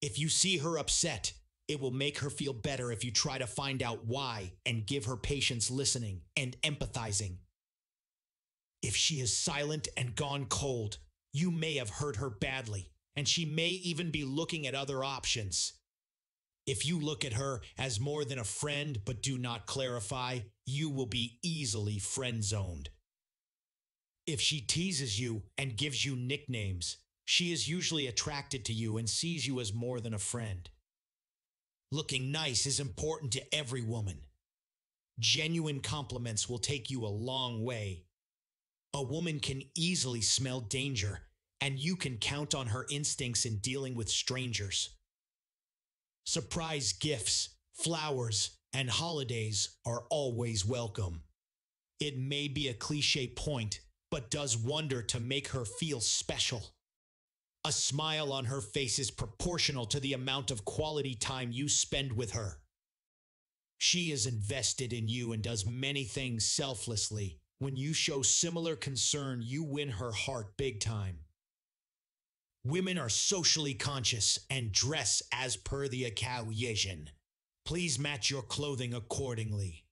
If you see her upset, it will make her feel better if you try to find out why and give her patience listening and empathizing. If she is silent and gone cold, you may have hurt her badly, and she may even be looking at other options. If you look at her as more than a friend but do not clarify, you will be easily friend zoned. If she teases you and gives you nicknames, she is usually attracted to you and sees you as more than a friend. Looking nice is important to every woman. Genuine compliments will take you a long way. A woman can easily smell danger, and you can count on her instincts in dealing with strangers. Surprise gifts, flowers, and holidays are always welcome. It may be a cliche point, but does wonder to make her feel special. A smile on her face is proportional to the amount of quality time you spend with her. She is invested in you and does many things selflessly. When you show similar concern, you win her heart big time. Women are socially conscious and dress as per the occasion. Please match your clothing accordingly.